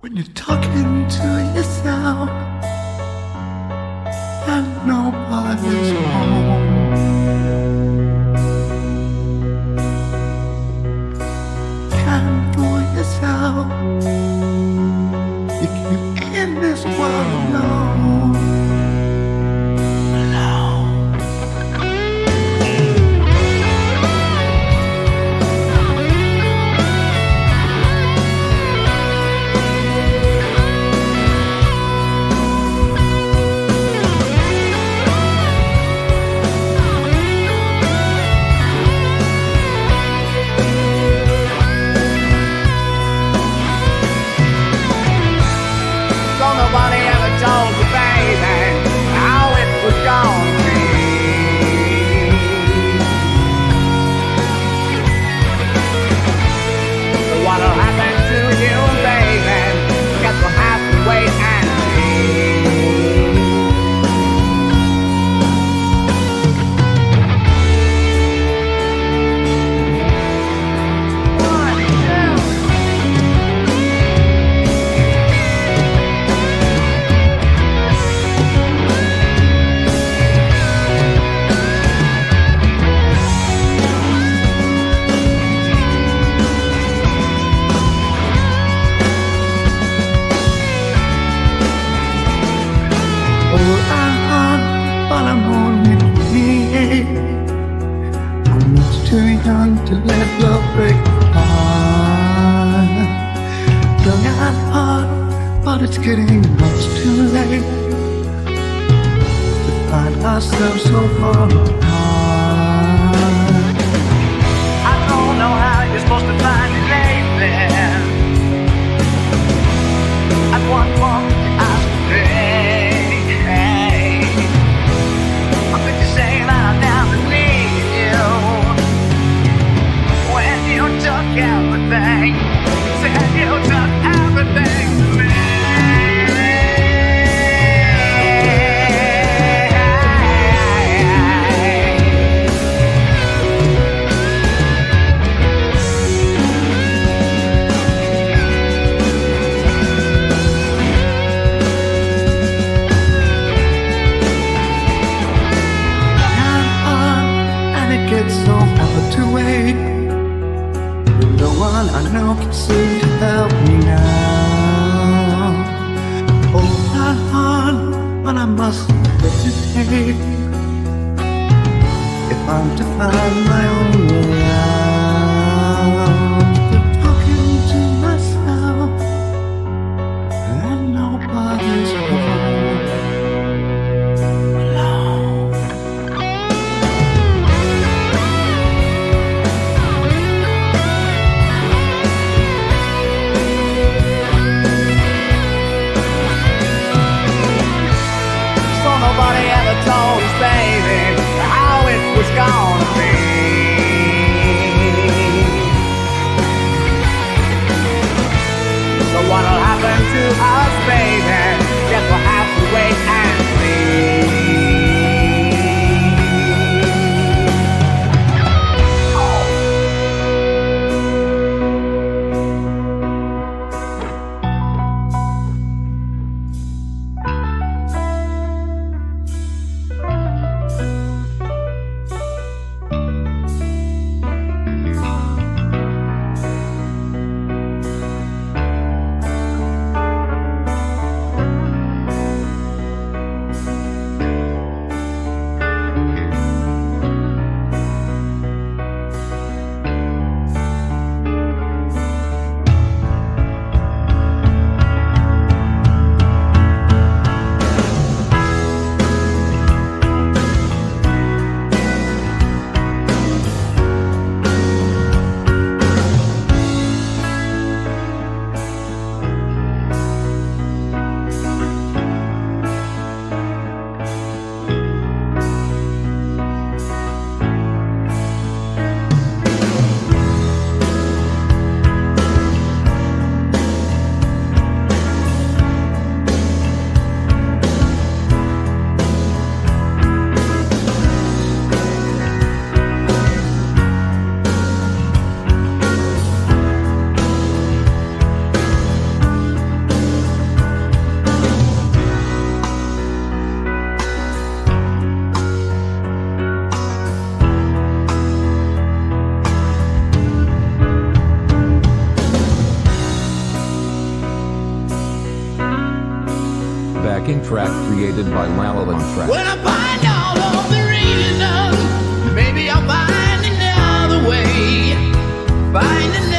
When you're talking to yourself and nobody's hmm. home. Can't fool yourself. You keep in this world alone. To let love break my heart. Young at heart, but it's getting much too late to find ourselves so far apart. I don't know how you're supposed to find it to wait. But no one I know can seem to help me now. Oh, my heart, but I must hesitate if I'm to find my own way out. Backing track created by Lalalan Track. When I find out all the reasons, maybe I'll find another way. Find another